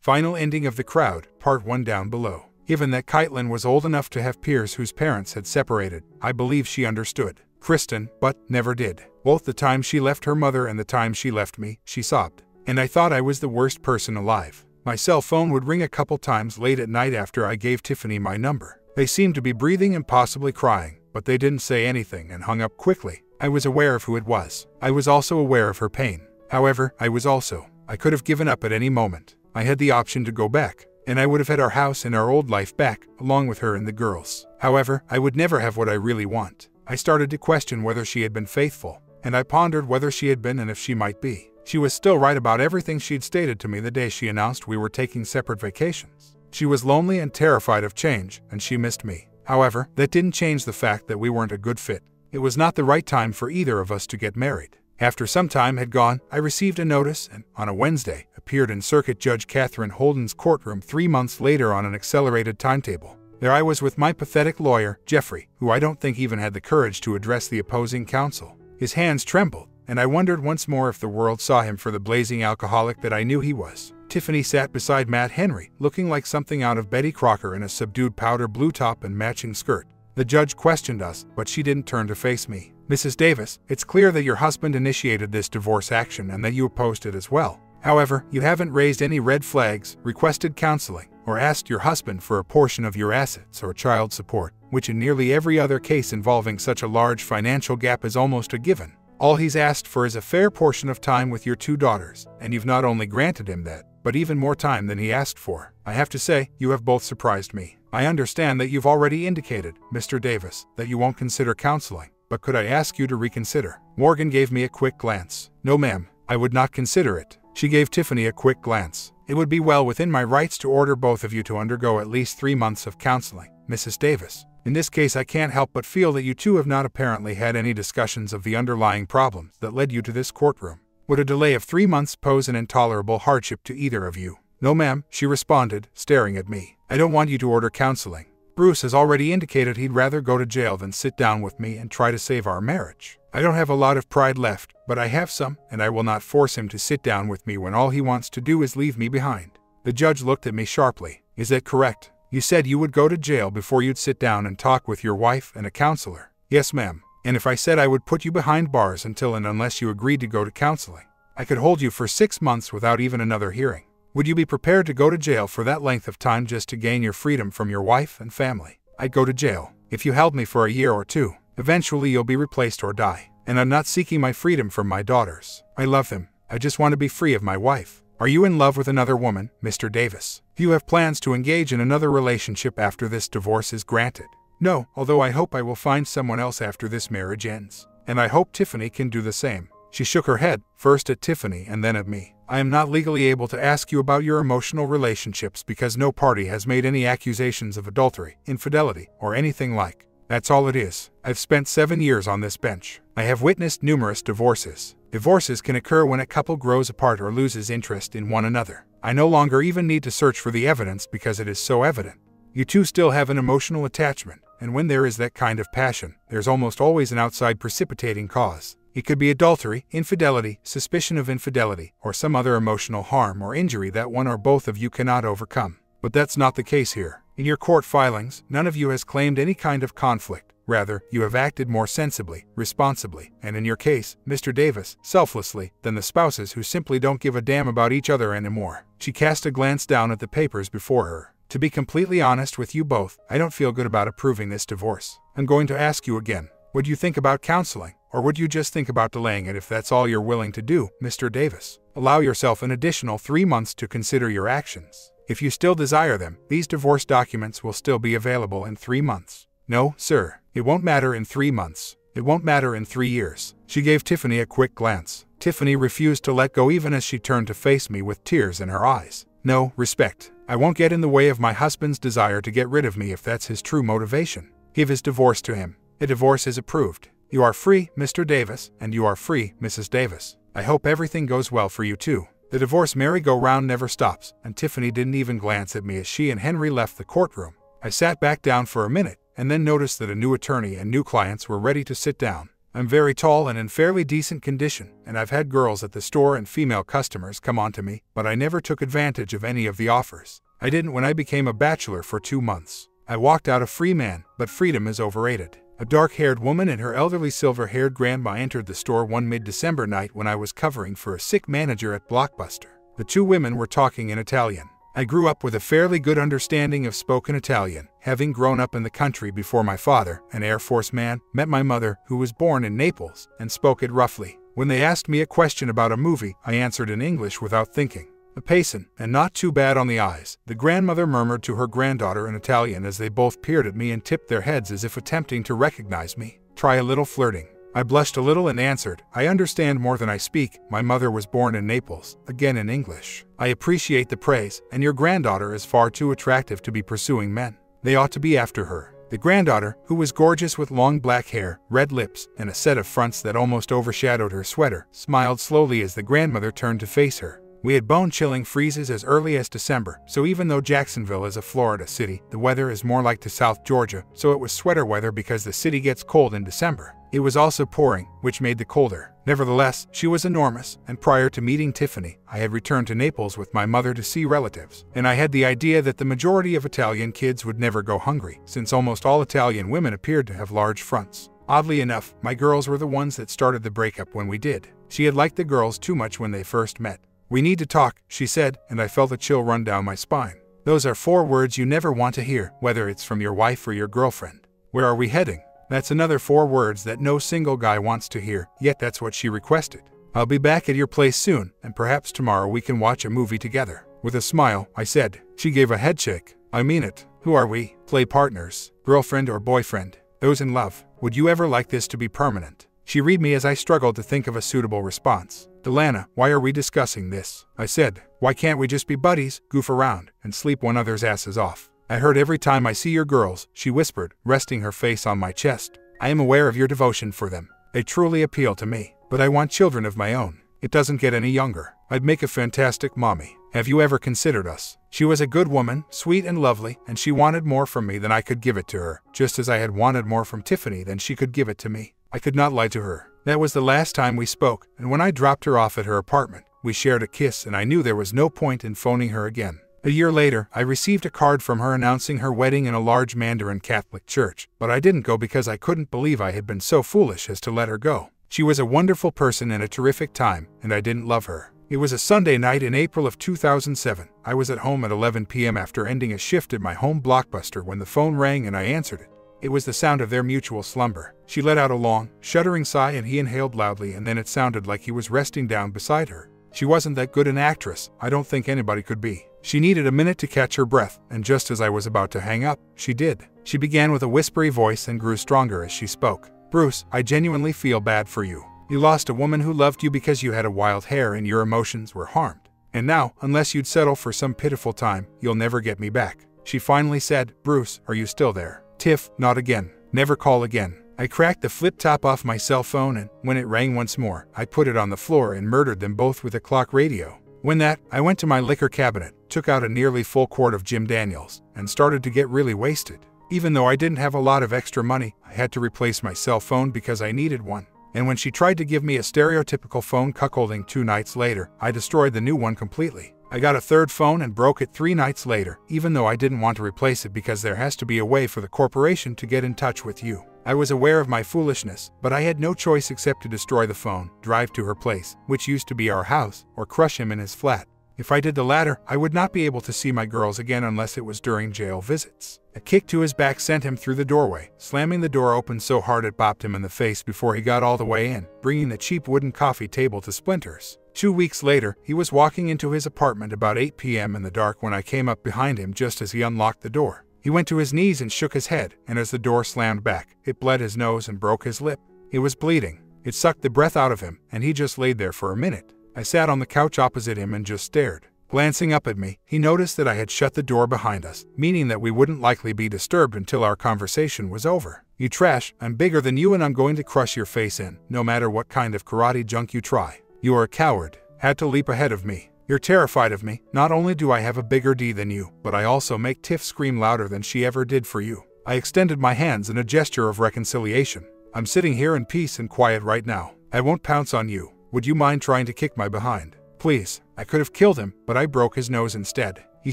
Final ending of The Crowd, part 1 down below. Given that Caitlin was old enough to have peers whose parents had separated, I believe she understood. Kristen, but never did. Both the time she left her mother and the time she left me, she sobbed. And I thought I was the worst person alive. My cell phone would ring a couple times late at night after I gave Tiffany my number. They seemed to be breathing and possibly crying, but they didn't say anything and hung up quickly. I was aware of who it was. I was also aware of her pain. However, I was also. I could have given up at any moment. I had the option to go back, and I would have had our house and our old life back, along with her and the girls. However, I would never have what I really want. I started to question whether she had been faithful, and I pondered whether she had been and if she might be. She was still right about everything she'd stated to me the day she announced we were taking separate vacations. She was lonely and terrified of change, and she missed me. However, that didn't change the fact that we weren't a good fit. It was not the right time for either of us to get married. After some time had gone, I received a notice and, on a Wednesday, appeared in Circuit Judge Catherine Holden's courtroom three months later on an accelerated timetable. There I was with my pathetic lawyer, Jeffrey, who I don't think even had the courage to address the opposing counsel. His hands trembled, and I wondered once more if the world saw him for the blazing alcoholic that I knew he was. Tiffany sat beside Matt Henry, looking like something out of Betty Crocker in a subdued powder blue top and matching skirt. The judge questioned us, but she didn't turn to face me. Mrs. Davis, it's clear that your husband initiated this divorce action and that you opposed it as well. However, you haven't raised any red flags, requested counseling, or asked your husband for a portion of your assets or child support, which in nearly every other case involving such a large financial gap is almost a given. All he's asked for is a fair portion of time with your two daughters, and you've not only granted him that, but even more time than he asked for. I have to say, you have both surprised me. I understand that you've already indicated, Mr. Davis, that you won't consider counseling, but could I ask you to reconsider? Morgan gave me a quick glance. No, ma'am, I would not consider it. She gave Tiffany a quick glance. It would be well within my rights to order both of you to undergo at least three months of counseling, Mrs. Davis. In this case, I can't help but feel that you two have not apparently had any discussions of the underlying problems that led you to this courtroom. Would a delay of three months pose an intolerable hardship to either of you? No, ma'am, she responded, staring at me. I don't want you to order counseling. Bruce has already indicated he'd rather go to jail than sit down with me and try to save our marriage. I don't have a lot of pride left, but I have some, and I will not force him to sit down with me when all he wants to do is leave me behind. The judge looked at me sharply. Is that correct? You said you would go to jail before you'd sit down and talk with your wife and a counselor. Yes, ma'am. And if I said I would put you behind bars until and unless you agreed to go to counseling, I could hold you for six months without even another hearing. Would you be prepared to go to jail for that length of time just to gain your freedom from your wife and family? I'd go to jail. If you held me for a year or two, eventually you'll be replaced or die. And I'm not seeking my freedom from my daughters. I love them. I just want to be free of my wife. Are you in love with another woman, Mr. Davis? Do you have plans to engage in another relationship after this divorce is granted? No, although I hope I will find someone else after this marriage ends. And I hope Tiffany can do the same. She shook her head, first at Tiffany and then at me. I am not legally able to ask you about your emotional relationships because no party has made any accusations of adultery, infidelity, or anything like. That's all it is. I've spent seven years on this bench. I have witnessed numerous divorces. Divorces can occur when a couple grows apart or loses interest in one another. I no longer even need to search for the evidence because it is so evident. You two still have an emotional attachment, and when there is that kind of passion, there's almost always an outside precipitating cause. It could be adultery, infidelity, suspicion of infidelity, or some other emotional harm or injury that one or both of you cannot overcome. But that's not the case here. In your court filings, none of you has claimed any kind of conflict. Rather, you have acted more sensibly, responsibly, and in your case, Mr. Davis, selflessly, than the spouses who simply don't give a damn about each other anymore. She cast a glance down at the papers before her. To be completely honest with you both, I don't feel good about approving this divorce. I'm going to ask you again. Do you think about counseling? Or would you just think about delaying it if that's all you're willing to do, Mr. Davis? Allow yourself an additional three months to consider your actions. If you still desire them, these divorce documents will still be available in three months. No, sir, it won't matter in three months. It won't matter in three years. She gave Tiffany a quick glance. Tiffany refused to let go even as she turned to face me with tears in her eyes. No, respect. I won't get in the way of my husband's desire to get rid of me if that's his true motivation. Give his divorce to him. A divorce is approved. You are free, Mr. Davis, and you are free, Mrs. Davis. I hope everything goes well for you too. The divorce merry-go-round never stops, and Tiffany didn't even glance at me as she and Henry left the courtroom. I sat back down for a minute, and then noticed that a new attorney and new clients were ready to sit down. I'm very tall and in fairly decent condition, and I've had girls at the store and female customers come on to me, but I never took advantage of any of the offers. I didn't when I became a bachelor for two months. I walked out a free man, but freedom is overrated. A dark haired woman and her elderly silver haired grandma entered the store one mid December night when I was covering for a sick manager at Blockbuster. The two women were talking in Italian. I grew up with a fairly good understanding of spoken Italian, having grown up in the country before my father, an Air Force man, met my mother, who was born in Naples, and spoke it roughly. When they asked me a question about a movie, I answered in English without thinking. A payson, and not too bad on the eyes, the grandmother murmured to her granddaughter in Italian as they both peered at me and tipped their heads as if attempting to recognize me. Try a little flirting. I blushed a little and answered, I understand more than I speak. My mother was born in Naples, again in English. I appreciate the praise, and your granddaughter is far too attractive to be pursuing men. They ought to be after her. The granddaughter, who was gorgeous with long black hair, red lips, and a set of fronts that almost overshadowed her sweater, smiled slowly as the grandmother turned to face her. We had bone chilling freezes as early as December, so even though Jacksonville is a Florida city, the weather is more like to South Georgia, so it was sweater weather because the city gets cold in December. It was also pouring, which made the colder. Nevertheless, she was enormous, and prior to meeting Tiffany, I had returned to Naples with my mother to see relatives, and I had the idea that the majority of Italian kids would never go hungry, since almost all Italian women appeared to have large fronts. Oddly enough, my girls were the ones that started the breakup when we did. She had liked the girls too much when they first met. We need to talk, she said, and I felt a chill run down my spine. Those are four words you never want to hear, whether it's from your wife or your girlfriend. Where are we heading? That's another four words that no single guy wants to hear, yet that's what she requested. I'll be back at your place soon, and perhaps tomorrow we can watch a movie together. With a smile, I said. She gave a head shake. I mean it. Who are we? Play partners, girlfriend or boyfriend, those in love. Would you ever like this to be permanent? She read me as I struggled to think of a suitable response. Delana, why are we discussing this? I said. Why can't we just be buddies, goof around, and sleep one other's asses off? I heard every time I see your girls, she whispered, resting her face on my chest. I am aware of your devotion for them. They truly appeal to me. But I want children of my own. It doesn't get any younger. I'd make a fantastic mommy. Have you ever considered us? She was a good woman, sweet and lovely, and she wanted more from me than I could give it to her, just as I had wanted more from Tiffany than she could give it to me. I could not lie to her. That was the last time we spoke, and when I dropped her off at her apartment, we shared a kiss and I knew there was no point in phoning her again. A year later, I received a card from her announcing her wedding in a large Mandarin Catholic church, but I didn't go because I couldn't believe I had been so foolish as to let her go. She was a wonderful person and a terrific time, and I didn't love her. It was a Sunday night in April of 2007. I was at home at 11 p.m. after ending a shift at my home blockbuster when the phone rang and I answered it. It was the sound of their mutual slumber. She let out a long, shuddering sigh and he inhaled loudly and then it sounded like he was resting down beside her. She wasn't that good an actress, I don't think anybody could be. She needed a minute to catch her breath, and just as I was about to hang up, she did. She began with a whispery voice and grew stronger as she spoke. Bruce, I genuinely feel bad for you. You lost a woman who loved you because you had a wild hair and your emotions were harmed. And now, unless you'd settle for some pitiful time, you'll never get me back. She finally said, Bruce, are you still there? Tiff, not again. Never call again. I cracked the flip top off my cell phone and, when it rang once more, I put it on the floor and murdered them both with a clock radio. When that, I went to my liquor cabinet, took out a nearly full quart of Jim Daniels, and started to get really wasted. Even though I didn't have a lot of extra money, I had to replace my cell phone because I needed one. And when she tried to give me a stereotypical phone cuckolding two nights later, I destroyed the new one completely. I got a third phone and broke it three nights later, even though I didn't want to replace it because there has to be a way for the corporation to get in touch with you. I was aware of my foolishness, but I had no choice except to destroy the phone, drive to her place, which used to be our house, or crush him in his flat. If I did the latter, I would not be able to see my girls again unless it was during jail visits. A kick to his back sent him through the doorway, slamming the door open so hard it bopped him in the face before he got all the way in, bringing the cheap wooden coffee table to splinters. Two weeks later, he was walking into his apartment about 8 p.m. in the dark when I came up behind him just as he unlocked the door. He went to his knees and shook his head, and as the door slammed back, it bled his nose and broke his lip. He was bleeding. It sucked the breath out of him, and he just laid there for a minute. I sat on the couch opposite him and just stared. Glancing up at me, he noticed that I had shut the door behind us, meaning that we wouldn't likely be disturbed until our conversation was over. You trash, I'm bigger than you and I'm going to crush your face in, no matter what kind of karate junk you try. You are a coward. Had to leap ahead of me. You're terrified of me. Not only do I have a bigger D than you, but I also make Tiff scream louder than she ever did for you. I extended my hands in a gesture of reconciliation. I'm sitting here in peace and quiet right now. I won't pounce on you. Would you mind trying to kick my behind? Please. I could have killed him, but I broke his nose instead. He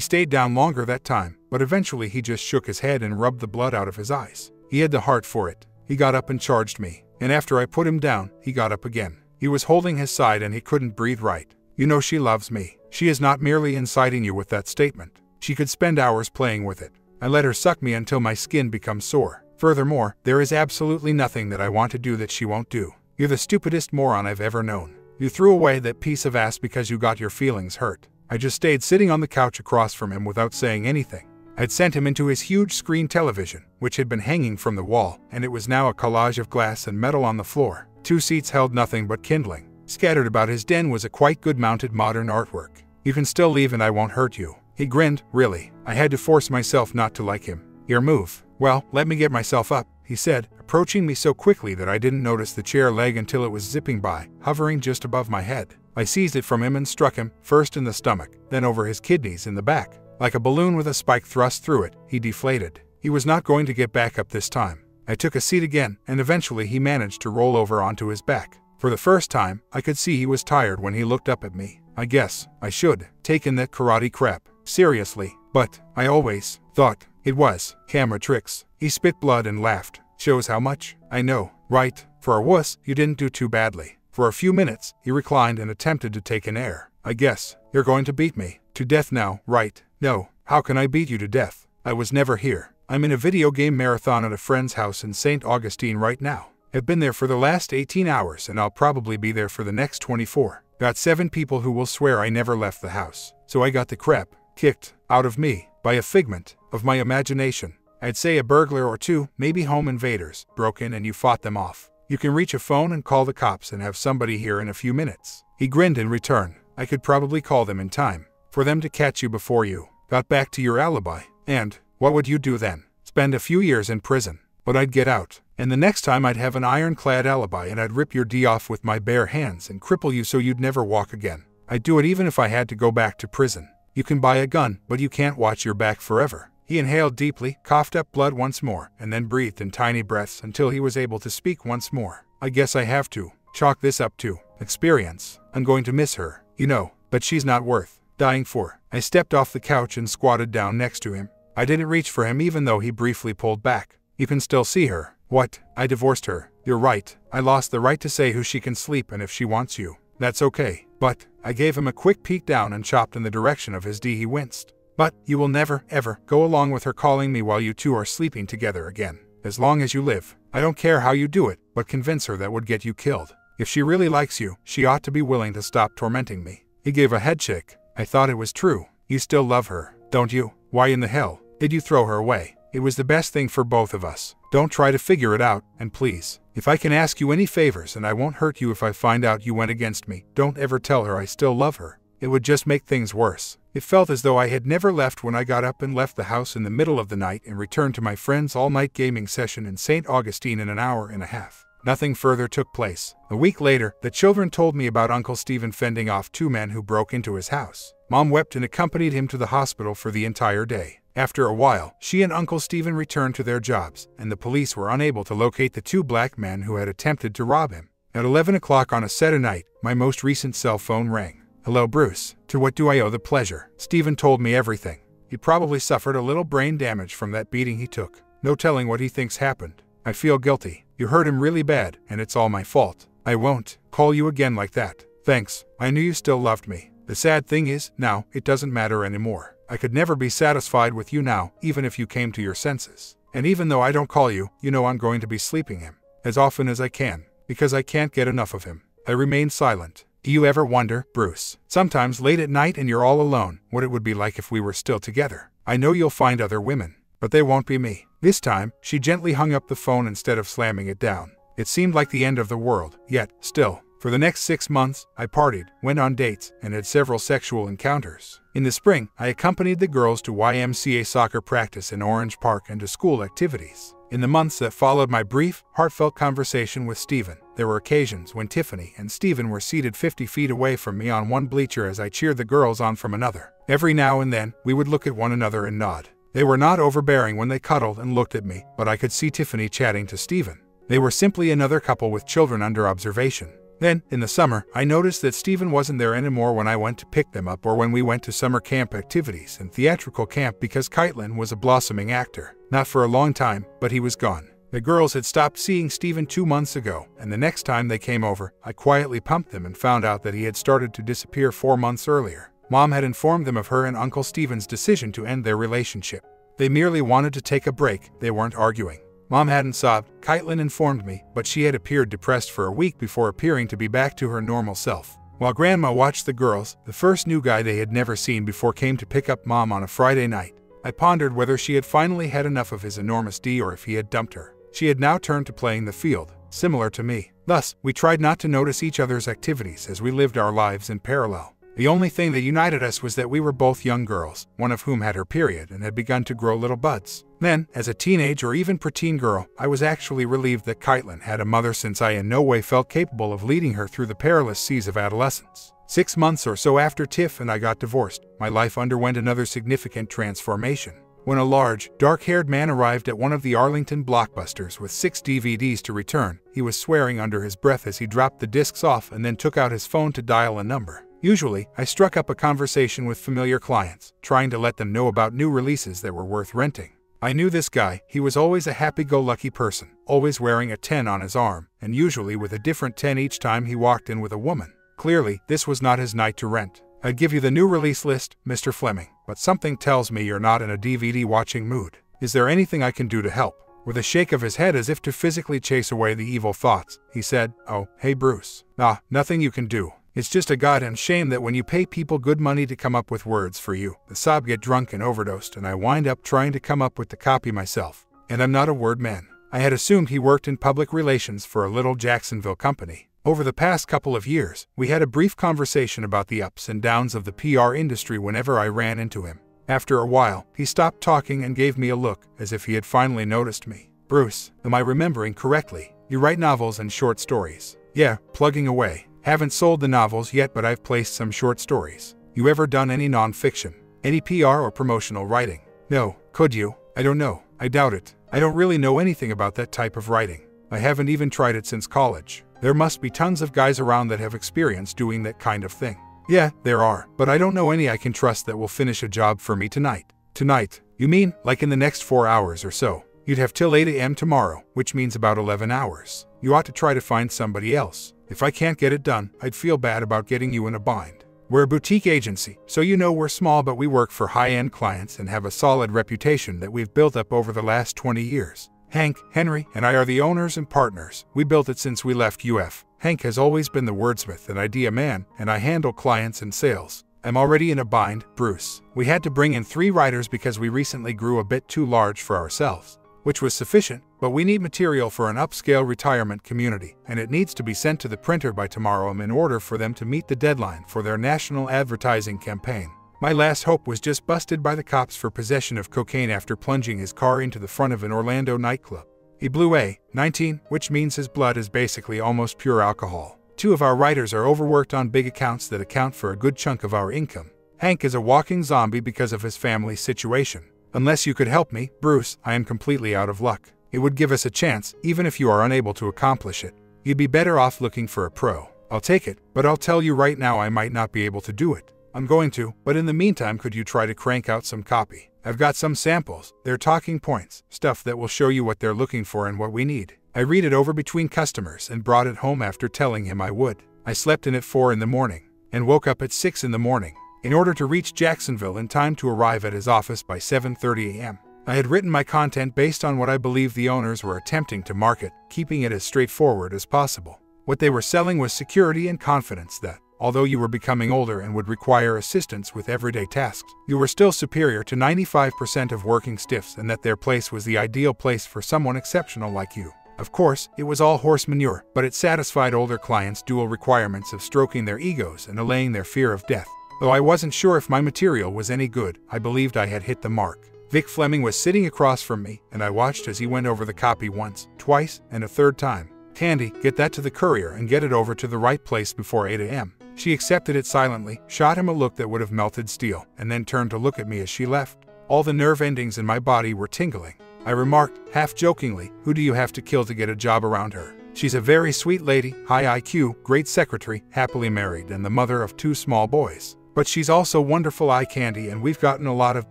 stayed down longer that time, but eventually he just shook his head and rubbed the blood out of his eyes. He had the heart for it. He got up and charged me, and after I put him down, he got up again. He was holding his side and he couldn't breathe right. You know she loves me. She is not merely inciting you with that statement. She could spend hours playing with it. I let her suck me until my skin becomes sore. Furthermore, there is absolutely nothing that I want to do that she won't do. You're the stupidest moron I've ever known. You threw away that piece of ass because you got your feelings hurt. I just stayed sitting on the couch across from him without saying anything. I'd sent him into his huge screen television, which had been hanging from the wall, and it was now a collage of glass and metal on the floor. Two seats held nothing but kindling. Scattered about his den was a quite good mounted modern artwork. You can still leave and I won't hurt you. He grinned, really. I had to force myself not to like him. Your move. Well, let me get myself up, he said, approaching me so quickly that I didn't notice the chair leg until it was zipping by, hovering just above my head. I seized it from him and struck him, first in the stomach, then over his kidneys in the back. Like a balloon with a spike thrust through it, he deflated. He was not going to get back up this time. I took a seat again, and eventually he managed to roll over onto his back. For the first time, I could see he was tired when he looked up at me. I guess I should taken that karate crap seriously, but I always thought it was camera tricks. He spit blood and laughed. Shows how much I know, right? For a wuss, you didn't do too badly. For a few minutes, he reclined and attempted to take an air. I guess you're going to beat me to death now, right? No, how can I beat you to death? I was never here. I'm in a video game marathon at a friend's house in St. Augustine right now. I've been there for the last 18 hours and I'll probably be there for the next 24. Got seven people who will swear I never left the house. So I got the crap kicked out of me by a figment of my imagination. I'd say a burglar or two, maybe home invaders, broke in and you fought them off. You can reach a phone and call the cops and have somebody here in a few minutes. He grinned in return. I could probably call them in time for them to catch you before you got back to your alibi. And what would you do then? Spend a few years in prison. But I'd get out, and the next time I'd have an ironclad alibi and I'd rip your D off with my bare hands and cripple you so you'd never walk again. I'd do it even if I had to go back to prison. You can buy a gun, but you can't watch your back forever. He inhaled deeply, coughed up blood once more, and then breathed in tiny breaths until he was able to speak once more. I guess I have to chalk this up to experience. I'm going to miss her, you know, but she's not worth dying for. I stepped off the couch and squatted down next to him. I didn't reach for him even though he briefly pulled back. You can still see her. What? I divorced her. You're right. I lost the right to say who she can sleep and if she wants you. That's okay. But, I gave him a quick peek down and chopped in the direction of his D. He winced. But, you will never, ever, go along with her calling me while you two are sleeping together again. As long as you live. I don't care how you do it, but convince her that would get you killed. If she really likes you, she ought to be willing to stop tormenting me. He gave a head shake. I thought it was true. You still love her, don't you? Why in the hell did you throw her away? It was the best thing for both of us. Don't try to figure it out, and please, if I can ask you any favors and I won't hurt you if I find out you went against me, don't ever tell her I still love her. It would just make things worse. It felt as though I had never left when I got up and left the house in the middle of the night and returned to my friend's all-night gaming session in St. Augustine in an hour and a half. Nothing further took place. A week later, the children told me about Uncle Stephen fending off two men who broke into his house. Mom wept and accompanied him to the hospital for the entire day. After a while, she and Uncle Stephen returned to their jobs, and the police were unable to locate the two black men who had attempted to rob him. At 11 o'clock on a Saturday night, my most recent cell phone rang. Hello, Bruce. To what do I owe the pleasure? Stephen told me everything. He probably suffered a little brain damage from that beating he took. No telling what he thinks happened. I feel guilty. You hurt him really bad, and it's all my fault. I won't call you again like that. Thanks. I knew you still loved me. The sad thing is, now, it doesn't matter anymore. I could never be satisfied with you now, even if you came to your senses. And even though I don't call you, you know I'm going to be sleeping him. As often as I can. Because I can't get enough of him. I remain silent. Do you ever wonder, Bruce, sometimes late at night and you're all alone, what it would be like if we were still together? I know you'll find other women, but they won't be me. This time, she gently hung up the phone instead of slamming it down. It seemed like the end of the world, yet, still. For the next six months, I partied, went on dates, and had several sexual encounters. In the spring, I accompanied the girls to YMCA soccer practice in Orange Park and to school activities. In the months that followed my brief, heartfelt conversation with Stephen, there were occasions when Tiffany and Stephen were seated 50 feet away from me on one bleacher as I cheered the girls on from another. Every now and then, we would look at one another and nod. They were not overbearing when they cuddled and looked at me, but I could see Tiffany chatting to Stephen. They were simply another couple with children under observation. Then, in the summer, I noticed that Stephen wasn't there anymore when I went to pick them up or when we went to summer camp activities and theatrical camp because Kaitlyn was a blossoming actor. Not for a long time, but he was gone. The girls had stopped seeing Stephen two months ago, and the next time they came over, I quietly pumped them and found out that he had started to disappear four months earlier. Mom had informed them of her and Uncle Stephen's decision to end their relationship. They merely wanted to take a break, they weren't arguing. Mom hadn't sobbed, Kaitlyn informed me, but she had appeared depressed for a week before appearing to be back to her normal self. While Grandma watched the girls, the first new guy they had never seen before came to pick up Mom on a Friday night. I pondered whether she had finally had enough of his enormous D or if he had dumped her. She had now turned to playing the field, similar to me. Thus, we tried not to notice each other's activities as we lived our lives in parallel. The only thing that united us was that we were both young girls, one of whom had her period and had begun to grow little buds. Then, as a teenage or even preteen girl, I was actually relieved that Kaitlyn had a mother since I in no way felt capable of leading her through the perilous seas of adolescence. Six months or so after Tiff and I got divorced, my life underwent another significant transformation. When a large, dark-haired man arrived at one of the Arlington blockbusters with six DVDs to return, he was swearing under his breath as he dropped the discs off and then took out his phone to dial a number. Usually, I struck up a conversation with familiar clients, trying to let them know about new releases that were worth renting. I knew this guy, he was always a happy-go-lucky person, always wearing a 10 on his arm, and usually with a different 10 each time he walked in with a woman. Clearly, this was not his night to rent. I'd give you the new release list, Mr. Fleming, but something tells me you're not in a DVD watching mood. Is there anything I can do to help? With a shake of his head as if to physically chase away the evil thoughts, he said, Oh, hey Bruce. Ah, nothing you can do. It's just a goddamn shame that when you pay people good money to come up with words for you, the sob get drunk and overdosed and I wind up trying to come up with the copy myself. And I'm not a word man. I had assumed he worked in public relations for a little Jacksonville company. Over the past couple of years, we had a brief conversation about the ups and downs of the PR industry whenever I ran into him. After a while, he stopped talking and gave me a look, as if he had finally noticed me. Bruce, am I remembering correctly? You write novels and short stories. Yeah, plugging away. Haven't sold the novels yet, but I've placed some short stories. You ever done any nonfiction? Any PR or promotional writing? No, could you? I don't know. I doubt it. I don't really know anything about that type of writing. I haven't even tried it since college. There must be tons of guys around that have experience doing that kind of thing. Yeah, there are, but I don't know any I can trust that will finish a job for me tonight. Tonight? You mean, like in the next four hours or so? You'd have till 8 a.m. tomorrow, which means about 11 hours. You ought to try to find somebody else. If I can't get it done, I'd feel bad about getting you in a bind. We're a boutique agency, so you know we're small but we work for high-end clients and have a solid reputation that we've built up over the last 20 years. Hank, Henry, and I are the owners and partners. We built it since we left UF. Hank has always been the wordsmith and idea man, and I handle clients and sales. I'm already in a bind, Bruce. We had to bring in three writers because we recently grew a bit too large for ourselves which was sufficient, but we need material for an upscale retirement community, and it needs to be sent to the printer by tomorrow in order for them to meet the deadline for their national advertising campaign. My last hope was just busted by the cops for possession of cocaine after plunging his car into the front of an Orlando nightclub. He blew a 19, which means his blood is basically almost pure alcohol. Two of our writers are overworked on big accounts that account for a good chunk of our income. Hank is a walking zombie because of his family situation. Unless you could help me, Bruce, I am completely out of luck. It would give us a chance, even if you are unable to accomplish it. You'd be better off looking for a pro. I'll take it, but I'll tell you right now I might not be able to do it. I'm going to, but in the meantime could you try to crank out some copy? I've got some samples, they're talking points, stuff that will show you what they're looking for and what we need. I read it over between customers and brought it home after telling him I would. I slept in at 4 in the morning and woke up at 6 in the morning in order to reach Jacksonville in time to arrive at his office by 7.30 a.m. I had written my content based on what I believed the owners were attempting to market, keeping it as straightforward as possible. What they were selling was security and confidence that, although you were becoming older and would require assistance with everyday tasks, you were still superior to 95% of working stiffs and that their place was the ideal place for someone exceptional like you. Of course, it was all horse manure, but it satisfied older clients' dual requirements of stroking their egos and allaying their fear of death. Though I wasn't sure if my material was any good, I believed I had hit the mark. Vic Fleming was sitting across from me, and I watched as he went over the copy once, twice, and a third time. Candy, get that to the courier and get it over to the right place before 8 a.m. She accepted it silently, shot him a look that would have melted steel, and then turned to look at me as she left. All the nerve endings in my body were tingling. I remarked, half jokingly, who do you have to kill to get a job around her? She's a very sweet lady, high IQ, great secretary, happily married, and the mother of two small boys. But she's also wonderful eye candy, and we've gotten a lot of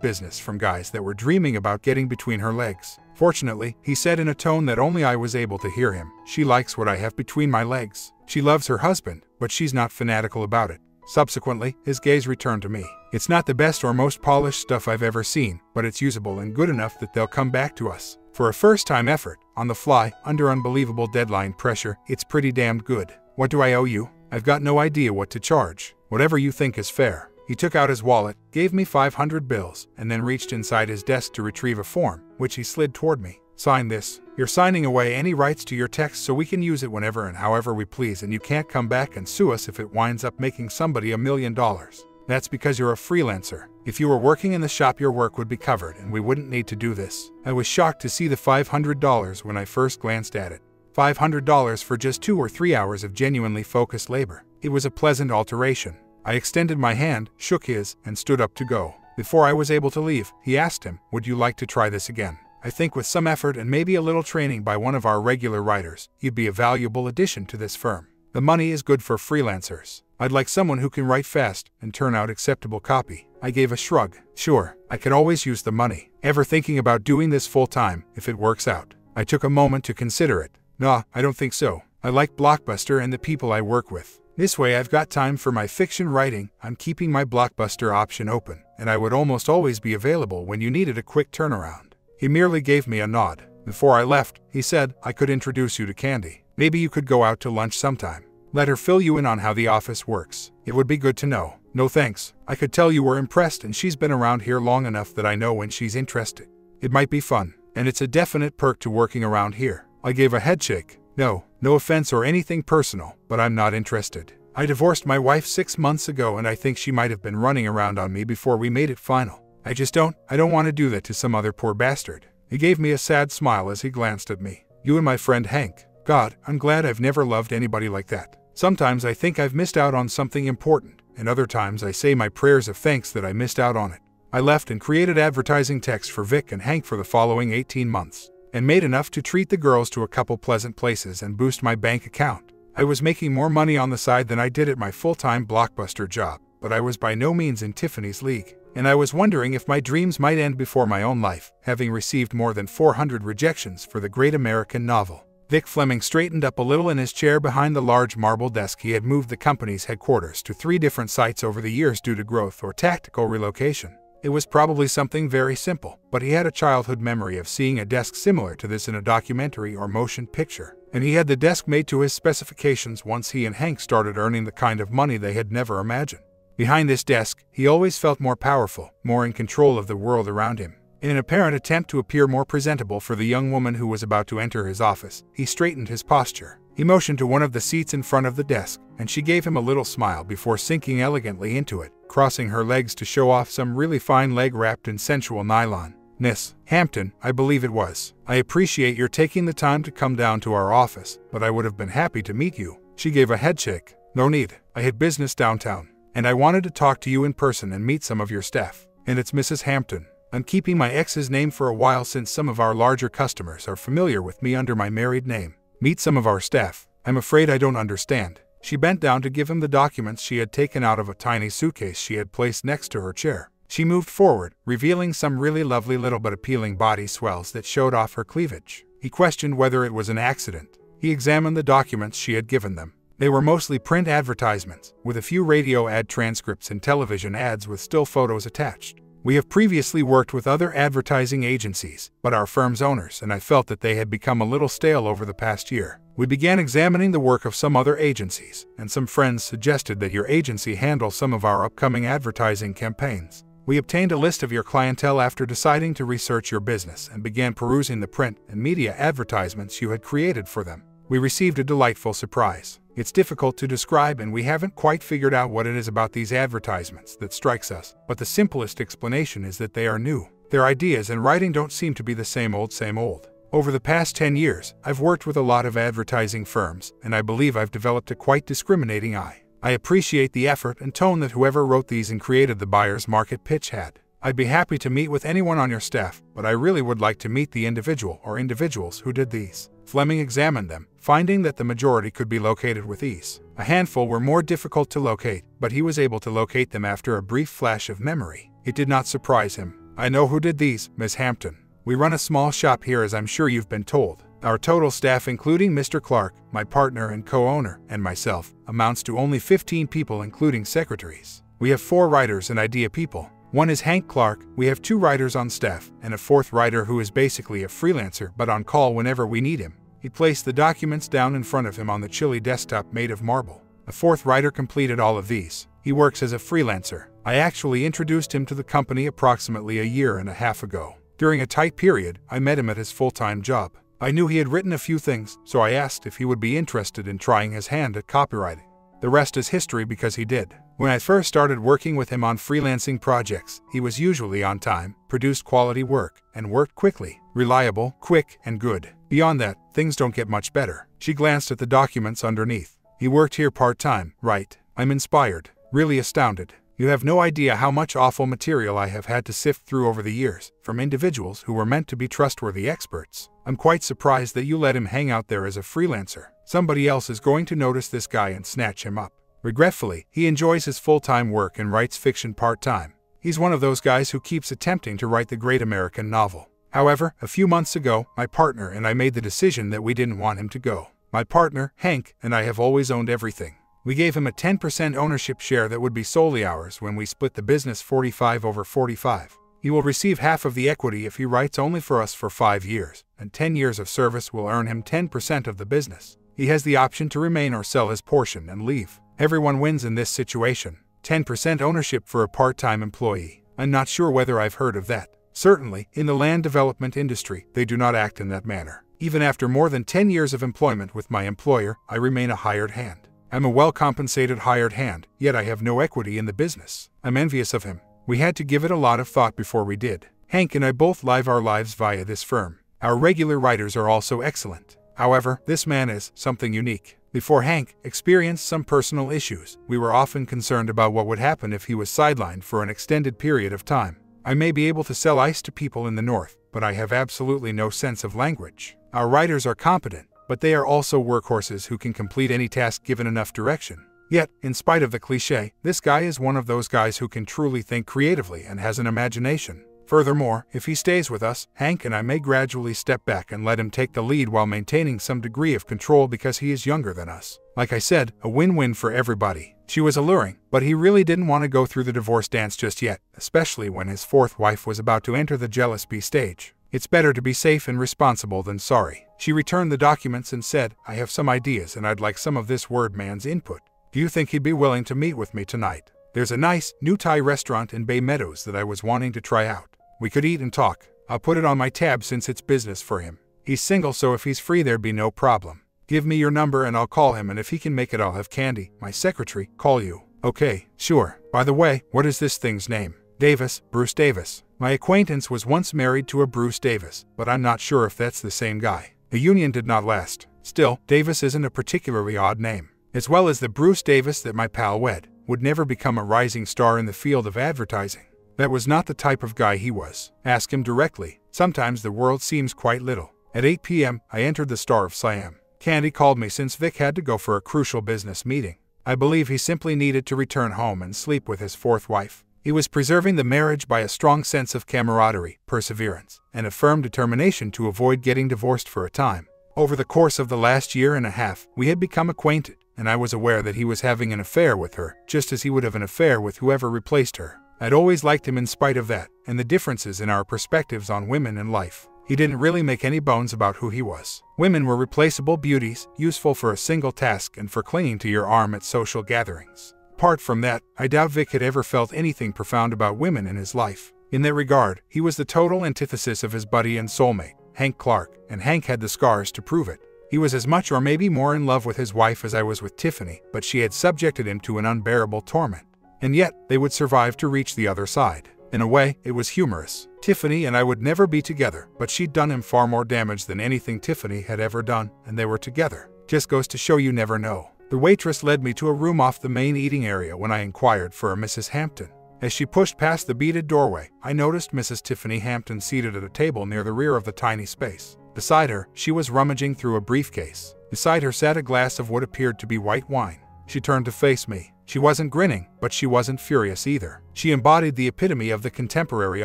business from guys that were dreaming about getting between her legs. Fortunately, he said in a tone that only I was able to hear him, she likes what I have between my legs. She loves her husband, but she's not fanatical about it. Subsequently, his gaze returned to me. It's not the best or most polished stuff I've ever seen, but it's usable and good enough that they'll come back to us. For a first-time effort, on the fly, under unbelievable deadline pressure, it's pretty damned good. What do I owe you? I've got no idea what to charge. Whatever you think is fair. He took out his wallet, gave me 500 bills, and then reached inside his desk to retrieve a form, which he slid toward me. Sign this. You're signing away any rights to your text so we can use it whenever and however we please, and you can't come back and sue us if it winds up making somebody a million dollars. That's because you're a freelancer. If you were working in the shop, your work would be covered, and we wouldn't need to do this. I was shocked to see the $500 when I first glanced at it. $500 for just two or three hours of genuinely focused labor. It was a pleasant alteration. I extended my hand, shook his, and stood up to go. Before I was able to leave, he asked him, Would you like to try this again? I think with some effort and maybe a little training by one of our regular writers, you'd be a valuable addition to this firm. The money is good for freelancers. I'd like someone who can write fast and turn out acceptable copy. I gave a shrug. Sure, I could always use the money. Ever thinking about doing this full time, if it works out? I took a moment to consider it. Nah, I don't think so. I like Blockbuster and the people I work with. This way I've got time for my fiction writing, I'm keeping my Blockbuster option open, and I would almost always be available when you needed a quick turnaround. He merely gave me a nod. Before I left, he said, I could introduce you to Candy. Maybe you could go out to lunch sometime. Let her fill you in on how the office works. It would be good to know. No thanks. I could tell you were impressed and she's been around here long enough that I know when she's interested. It might be fun, and it's a definite perk to working around here. I gave a headshake. No, no offense or anything personal, but I'm not interested. I divorced my wife six months ago and I think she might have been running around on me before we made it final. I just don't, I don't want to do that to some other poor bastard. He gave me a sad smile as he glanced at me. You and my friend Hank. God, I'm glad I've never loved anybody like that. Sometimes I think I've missed out on something important, and other times I say my prayers of thanks that I missed out on it. I left and created advertising text for Vic and Hank for the following 18 months and made enough to treat the girls to a couple pleasant places and boost my bank account. I was making more money on the side than I did at my full-time blockbuster job, but I was by no means in Tiffany's league, and I was wondering if my dreams might end before my own life, having received more than 400 rejections for the great American novel. Vic Fleming straightened up a little in his chair behind the large marble desk. He had moved the company's headquarters to three different sites over the years due to growth or tactical relocation. It was probably something very simple, but he had a childhood memory of seeing a desk similar to this in a documentary or motion picture, and he had the desk made to his specifications once he and Hank started earning the kind of money they had never imagined. Behind this desk, he always felt more powerful, more in control of the world around him. In an apparent attempt to appear more presentable for the young woman who was about to enter his office, he straightened his posture. He motioned to one of the seats in front of the desk, and she gave him a little smile before sinking elegantly into it crossing her legs to show off some really fine leg wrapped in sensual nylon. Miss Hampton, I believe it was. I appreciate your taking the time to come down to our office, but I would have been happy to meet you. She gave a headshake. No need. I had business downtown, and I wanted to talk to you in person and meet some of your staff. And it's Mrs. Hampton. I'm keeping my ex's name for a while since some of our larger customers are familiar with me under my married name. Meet some of our staff. I'm afraid I don't understand. She bent down to give him the documents she had taken out of a tiny suitcase she had placed next to her chair. She moved forward, revealing some really lovely little but appealing body swells that showed off her cleavage. He questioned whether it was an accident. He examined the documents she had given them. They were mostly print advertisements, with a few radio ad transcripts and television ads with still photos attached. We have previously worked with other advertising agencies, but our firm's owners and I felt that they had become a little stale over the past year. We began examining the work of some other agencies, and some friends suggested that your agency handle some of our upcoming advertising campaigns. We obtained a list of your clientele after deciding to research your business and began perusing the print and media advertisements you had created for them. We received a delightful surprise. It's difficult to describe and we haven't quite figured out what it is about these advertisements that strikes us, but the simplest explanation is that they are new. Their ideas and writing don't seem to be the same old same old. Over the past 10 years, I've worked with a lot of advertising firms, and I believe I've developed a quite discriminating eye. I appreciate the effort and tone that whoever wrote these and created the buyer's market pitch had. I'd be happy to meet with anyone on your staff, but I really would like to meet the individual or individuals who did these. Fleming examined them, finding that the majority could be located with ease. A handful were more difficult to locate, but he was able to locate them after a brief flash of memory. It did not surprise him. I know who did these, Miss Hampton. We run a small shop here as I'm sure you've been told. Our total staff, including Mr. Clark, my partner and co-owner, and myself, amounts to only 15 people including secretaries. We have four writers and idea people. One is Hank Clark, we have two writers on staff, and a fourth writer who is basically a freelancer but on call whenever we need him. He placed the documents down in front of him on the chilly desktop made of marble. A fourth writer completed all of these. He works as a freelancer. I actually introduced him to the company approximately a year and a half ago. During a tight period, I met him at his full-time job. I knew he had written a few things, so I asked if he would be interested in trying his hand at copywriting. The rest is history because he did. When I first started working with him on freelancing projects, he was usually on time, produced quality work, and worked quickly, reliable, quick, and good. Beyond that, things don't get much better. She glanced at the documents underneath. He worked here part-time, right? I'm inspired, really astounded. You have no idea how much awful material I have had to sift through over the years, from individuals who were meant to be trustworthy experts. I'm quite surprised that you let him hang out there as a freelancer. Somebody else is going to notice this guy and snatch him up. Regretfully, he enjoys his full-time work and writes fiction part-time. He's one of those guys who keeps attempting to write the great American novel. However, a few months ago, my partner and I made the decision that we didn't want him to go. My partner, Hank, and I have always owned everything. We gave him a 10% ownership share that would be solely ours when we split the business 45 over 45. He will receive half of the equity if he writes only for us for 5 years, and 10 years of service will earn him 10% of the business. He has the option to remain or sell his portion and leave. Everyone wins in this situation. 10% ownership for a part-time employee. I'm not sure whether I've heard of that. Certainly, in the land development industry, they do not act in that manner. Even after more than 10 years of employment with my employer, I remain a hired hand. I'm a well-compensated hired hand, yet I have no equity in the business. I'm envious of him. We had to give it a lot of thought before we did. Hank and I both live our lives via this firm. Our regular writers are also excellent. However, this man is something unique. Before Hank experienced some personal issues, we were often concerned about what would happen if he was sidelined for an extended period of time. I may be able to sell ice to people in the north, but I have absolutely no sense of language. Our writers are competent, but they are also workhorses who can complete any task given enough direction. Yet, in spite of the cliche, this guy is one of those guys who can truly think creatively and has an imagination. Furthermore, if he stays with us, Hank and I may gradually step back and let him take the lead while maintaining some degree of control because he is younger than us. Like I said, a win-win for everybody. She was alluring, but he really didn't want to go through the divorce dance just yet, especially when his fourth wife was about to enter the jealous bee stage. It's better to be safe and responsible than sorry. She returned the documents and said, I have some ideas and I'd like some of this word man's input. Do you think he'd be willing to meet with me tonight? There's a nice, new Thai restaurant in Bay Meadows that I was wanting to try out. We could eat and talk. I'll put it on my tab since it's business for him. He's single so if he's free there'd be no problem. Give me your number and I'll call him and if he can make it I'll have Candy, my secretary, call you. Okay, sure. By the way, what is this thing's name? Davis, Bruce Davis. My acquaintance was once married to a Bruce Davis, but I'm not sure if that's the same guy. The union did not last. Still, Davis isn't a particularly odd name. As well as the Bruce Davis that my pal wed, would never become a rising star in the field of advertising. That was not the type of guy he was. Ask him directly. Sometimes the world seems quite little. At 8 p.m., I entered the Star of Siam. Candy called me since Vic had to go for a crucial business meeting. I believe he simply needed to return home and sleep with his fourth wife. He was preserving the marriage by a strong sense of camaraderie, perseverance, and a firm determination to avoid getting divorced for a time. Over the course of the last year and a half, we had become acquainted, and I was aware that he was having an affair with her, just as he would have an affair with whoever replaced her. I'd always liked him in spite of that, and the differences in our perspectives on women and life. He didn't really make any bones about who he was. Women were replaceable beauties, useful for a single task and for clinging to your arm at social gatherings. Apart from that, I doubt Vic had ever felt anything profound about women in his life. In that regard, he was the total antithesis of his buddy and soulmate, Hank Clark, and Hank had the scars to prove it. He was as much or maybe more in love with his wife as I was with Tiffany, but she had subjected him to an unbearable torment. And yet, they would survive to reach the other side. In a way, it was humorous. Tiffany and I would never be together, but she'd done him far more damage than anything Tiffany had ever done, and they were together. Just goes to show you never know. The waitress led me to a room off the main eating area when I inquired for a Mrs. Hampton. As she pushed past the beaded doorway, I noticed Mrs. Tiffany Hampton seated at a table near the rear of the tiny space. Beside her, she was rummaging through a briefcase. Beside her sat a glass of what appeared to be white wine. She turned to face me. She wasn't grinning, but she wasn't furious either. She embodied the epitome of the contemporary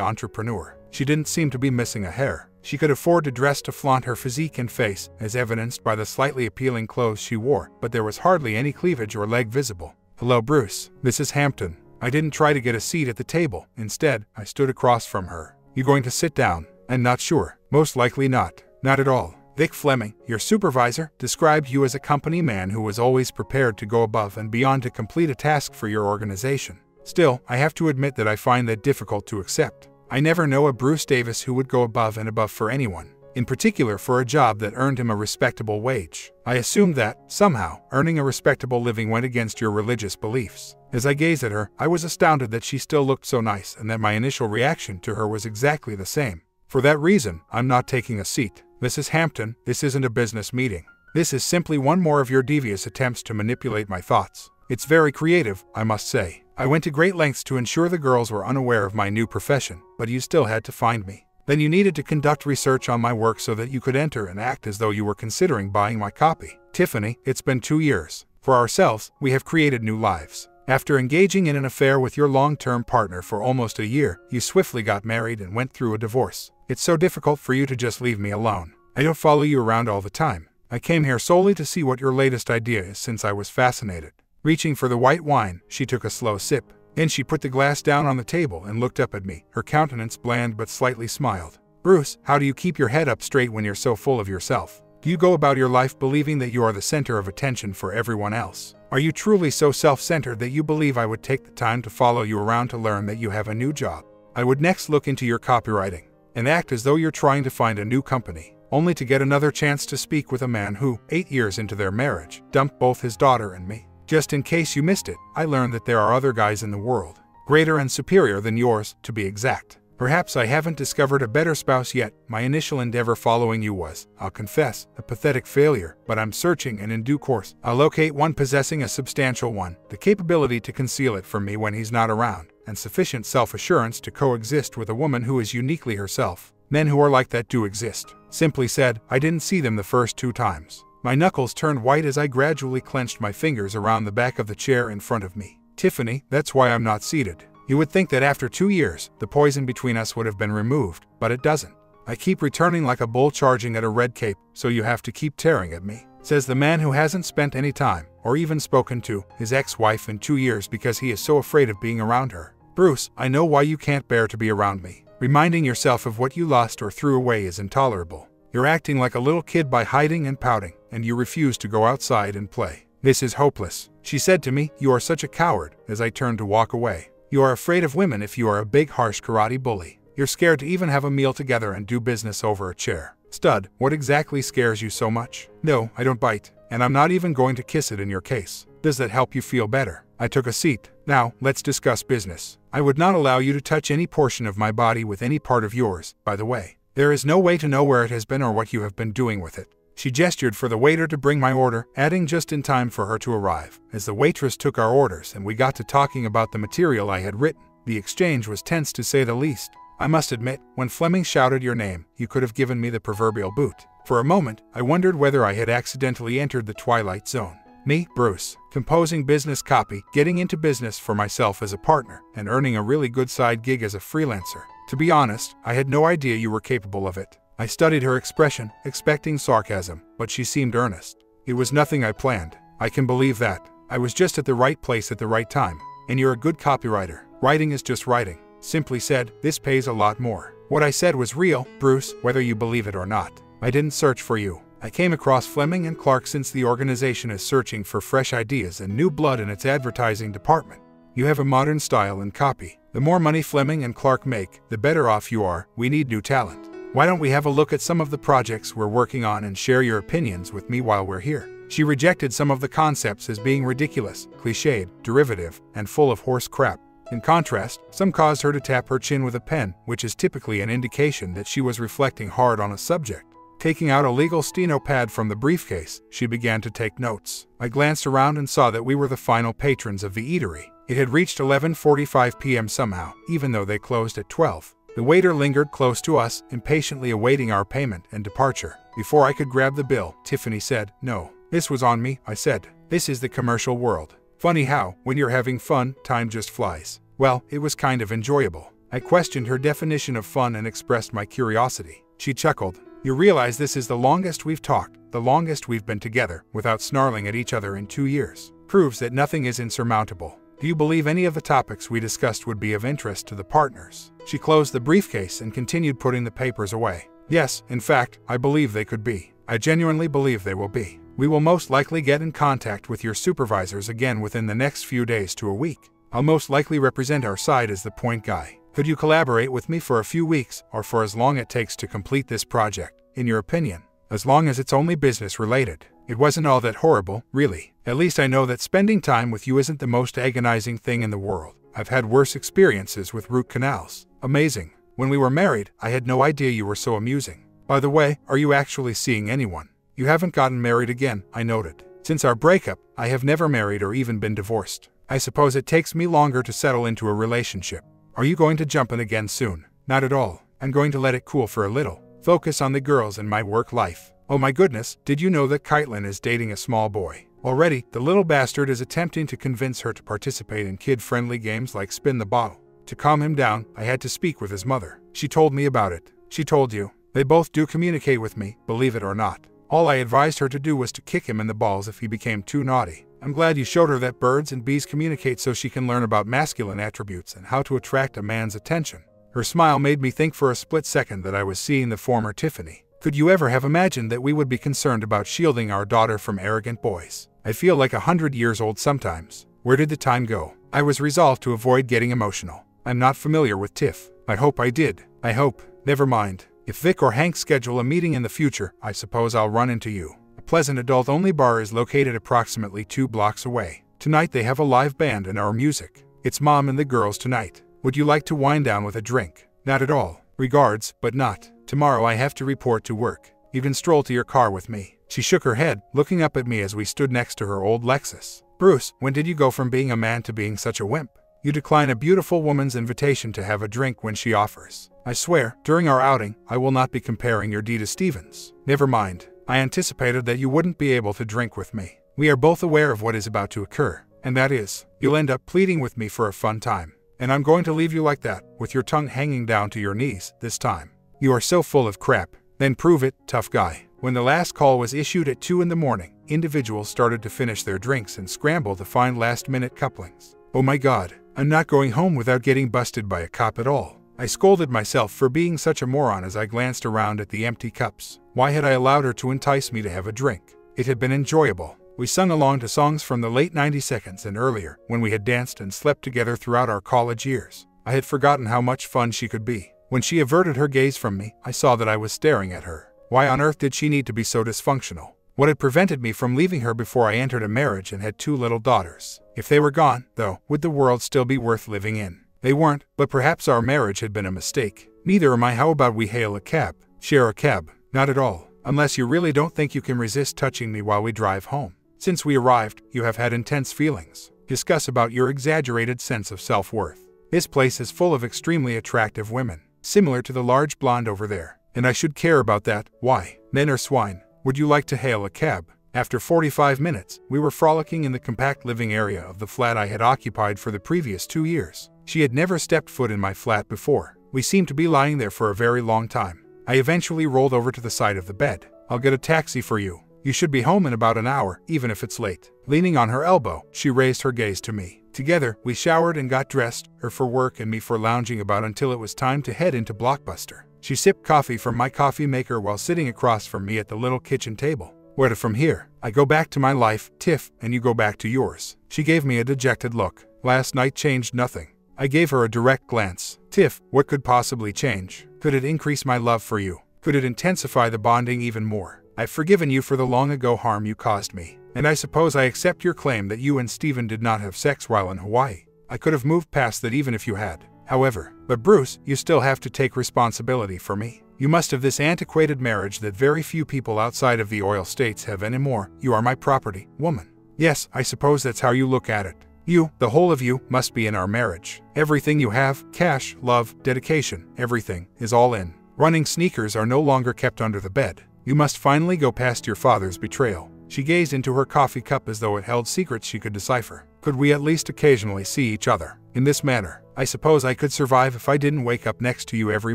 entrepreneur. She didn't seem to be missing a hair. She could afford to dress to flaunt her physique and face, as evidenced by the slightly appealing clothes she wore, but there was hardly any cleavage or leg visible. Hello, Bruce. Mrs. Hampton. I didn't try to get a seat at the table. Instead, I stood across from her. You going to sit down? I'm not sure. Most likely not. Not at all. Vic Fleming, your supervisor, described you as a company man who was always prepared to go above and beyond to complete a task for your organization. Still, I have to admit that I find that difficult to accept. I never know a Bruce Davis who would go above and above for anyone, in particular for a job that earned him a respectable wage. I assumed that, somehow, earning a respectable living went against your religious beliefs. As I gazed at her, I was astounded that she still looked so nice and that my initial reaction to her was exactly the same. For that reason, I'm not taking a seat. Mrs. Hampton, this isn't a business meeting. This is simply one more of your devious attempts to manipulate my thoughts. It's very creative, I must say. I went to great lengths to ensure the girls were unaware of my new profession, but you still had to find me. Then you needed to conduct research on my work so that you could enter and act as though you were considering buying my copy. Tiffany, it's been two years. For ourselves, we have created new lives. After engaging in an affair with your long-term partner for almost a year, you swiftly got married and went through a divorce. It's so difficult for you to just leave me alone. I don't follow you around all the time. I came here solely to see what your latest idea is since I was fascinated. Reaching for the white wine, she took a slow sip. Then she put the glass down on the table and looked up at me, her countenance bland but slightly smiled. Bruce, how do you keep your head up straight when you're so full of yourself? Do you go about your life believing that you are the center of attention for everyone else? Are you truly so self-centered that you believe I would take the time to follow you around to learn that you have a new job? I would next look into your copywriting and act as though you're trying to find a new company, only to get another chance to speak with a man who, eight years into their marriage, dumped both his daughter and me. Just in case you missed it, I learned that there are other guys in the world, greater and superior than yours, to be exact. Perhaps I haven't discovered a better spouse yet. My initial endeavor following you was, I'll confess, a pathetic failure, but I'm searching and in due course, I'll locate one possessing a substantial one, the capability to conceal it from me when he's not around, and sufficient self-assurance to coexist with a woman who is uniquely herself. Men who are like that do exist. Simply said, I didn't see them the first two times. My knuckles turned white as I gradually clenched my fingers around the back of the chair in front of me. Tiffany, that's why I'm not seated. You would think that after two years, the poison between us would have been removed, but it doesn't. I keep returning like a bull charging at a red cape, so you have to keep tearing at me, says the man who hasn't spent any time, or even spoken to, his ex-wife in two years because he is so afraid of being around her. Bruce, I know why you can't bear to be around me. Reminding yourself of what you lost or threw away is intolerable. You're acting like a little kid by hiding and pouting, and you refuse to go outside and play. This is hopeless. She said to me, You are such a coward, as I turned to walk away. You are afraid of women if you are a big, harsh karate bully. You're scared to even have a meal together and do business over a chair. Stud, what exactly scares you so much? No, I don't bite, and I'm not even going to kiss it in your case. Does that help you feel better? I took a seat. Now, let's discuss business. I would not allow you to touch any portion of my body with any part of yours, by the way. There is no way to know where it has been or what you have been doing with it. She gestured for the waiter to bring my order, adding just in time for her to arrive. As the waitress took our orders and we got to talking about the material I had written, the exchange was tense to say the least. I must admit, when Fleming shouted your name, you could have given me the proverbial boot. For a moment, I wondered whether I had accidentally entered the twilight zone. Me, Bruce, composing business copy, getting into business for myself as a partner, and earning a really good side gig as a freelancer. To be honest, I had no idea you were capable of it. I studied her expression, expecting sarcasm, but she seemed earnest. It was nothing I planned. I can believe that. I was just at the right place at the right time. And you're a good copywriter. Writing is just writing. Simply said, this pays a lot more. What I said was real, Bruce, whether you believe it or not. I didn't search for you. I came across Fleming and Clark since the organization is searching for fresh ideas and new blood in its advertising department. You have a modern style and copy. The more money Fleming and Clark make, the better off you are. We need new talent. Why don't we have a look at some of the projects we're working on and share your opinions with me while we're here? She rejected some of the concepts as being ridiculous, cliched, derivative, and full of horse crap. In contrast, some caused her to tap her chin with a pen, which is typically an indication that she was reflecting hard on a subject. Taking out a legal steno pad from the briefcase, she began to take notes. I glanced around and saw that we were the final patrons of the eatery. It had reached 11:45 p.m. somehow, even though they closed at 12. The waiter lingered close to us, impatiently awaiting our payment and departure. Before I could grab the bill, Tiffany said, "No, this was on me." I said, "This is the commercial world. Funny how, when you're having fun, time just flies." Well, it was kind of enjoyable. I questioned her definition of fun and expressed my curiosity. She chuckled. You realize this is the longest we've talked, the longest we've been together, without snarling at each other in two years. Proves that nothing is insurmountable. Do you believe any of the topics we discussed would be of interest to the partners? She closed the briefcase and continued putting the papers away. Yes, in fact, I believe they could be. I genuinely believe they will be. We will most likely get in contact with your supervisors again within the next few days to a week. I'll most likely represent our side as the point guy. Could you collaborate with me for a few weeks or for as long it takes to complete this project, in your opinion? As long as it's only business related. It wasn't all that horrible, really. At least I know that spending time with you isn't the most agonizing thing in the world. I've had worse experiences with root canals. Amazing. When we were married, I had no idea you were so amusing. By the way, are you actually seeing anyone? You haven't gotten married again, I noted. Since our breakup, I have never married or even been divorced. I suppose it takes me longer to settle into a relationship. Are you going to jump in again soon? Not at all. I'm going to let it cool for a little. Focus on the girls and my work life. Oh my goodness, did you know that Kaitlyn is dating a small boy? Already, the little bastard is attempting to convince her to participate in kid-friendly games like spin the bottle. To calm him down, I had to speak with his mother. She told me about it. She told you. They both do communicate with me, believe it or not. All I advised her to do was to kick him in the balls if he became too naughty. I'm glad you showed her that birds and bees communicate so she can learn about masculine attributes and how to attract a man's attention. Her smile made me think for a split second that I was seeing the former Tiffany. Could you ever have imagined that we would be concerned about shielding our daughter from arrogant boys? I feel like a hundred years old sometimes. Where did the time go? I was resolved to avoid getting emotional. I'm not familiar with Tiff. I hope I did. I hope. Never mind. If Vic or Hank schedule a meeting in the future, I suppose I'll run into you. A pleasant Adult Only Bar is located approximately two blocks away. Tonight they have a live band and our music. It's mom and the girls tonight. Would you like to wind down with a drink? Not at all. Regards, but not. Tomorrow I have to report to work. You can stroll to your car with me. She shook her head, looking up at me as we stood next to her old Lexus. Bruce, when did you go from being a man to being such a wimp? You decline a beautiful woman's invitation to have a drink when she offers. I swear, during our outing, I will not be comparing your D to Stephen's. Never mind. I anticipated that you wouldn't be able to drink with me. We are both aware of what is about to occur, and that is, you'll end up pleading with me for a fun time. And I'm going to leave you like that, with your tongue hanging down to your knees, this time. You are so full of crap. Then prove it, tough guy. When the last call was issued at 2 in the morning, individuals started to finish their drinks and scramble to find last minute couplings. Oh my god, I'm not going home without getting busted by a cop at all. I scolded myself for being such a moron as I glanced around at the empty cups. Why had I allowed her to entice me to have a drink? It had been enjoyable. We sung along to songs from the late 90 seconds and earlier, when we had danced and slept together throughout our college years. I had forgotten how much fun she could be. When she averted her gaze from me, I saw that I was staring at her. Why on earth did she need to be so dysfunctional? What had prevented me from leaving her before I entered a marriage and had two little daughters? If they were gone, though, would the world still be worth living in? They weren't, but perhaps our marriage had been a mistake. Neither am I. How about we hail a cab? Share a cab? Not at all. Unless you really don't think you can resist touching me while we drive home. Since we arrived, you have had intense feelings. Discuss about your exaggerated sense of self-worth. This place is full of extremely attractive women, similar to the large blonde over there. And I should care about that. Why? Men are swine. Would you like to hail a cab? After 45 minutes, we were frolicking in the compact living area of the flat I had occupied for the previous two years. She had never stepped foot in my flat before. We seemed to be lying there for a very long time. I eventually rolled over to the side of the bed. I'll get a taxi for you. You should be home in about an hour, even if it's late. Leaning on her elbow, she raised her gaze to me. Together, we showered and got dressed, her for work and me for lounging about until it was time to head into Blockbuster. She sipped coffee from my coffee maker while sitting across from me at the little kitchen table. Where to from here? I go back to my life, Tiff, and you go back to yours. She gave me a dejected look. Last night changed nothing. I gave her a direct glance. Tiff, what could possibly change? Could it increase my love for you? Could it intensify the bonding even more? I've forgiven you for the long ago harm you caused me, and I suppose I accept your claim that you and Stephen did not have sex while in Hawaii. I could have moved past that even if you had. However, but Bruce, you still have to take responsibility for me. You must have this antiquated marriage that very few people outside of the oil states have anymore. You are my property, woman. Yes, I suppose that's how you look at it. You, the whole of you, must be in our marriage. Everything you have cash, love, dedication, everything is all in. Running sneakers are no longer kept under the bed. You must finally go past your father's betrayal. She gazed into her coffee cup as though it held secrets she could decipher. Could we at least occasionally see each other? In this manner, I suppose I could survive if I didn't wake up next to you every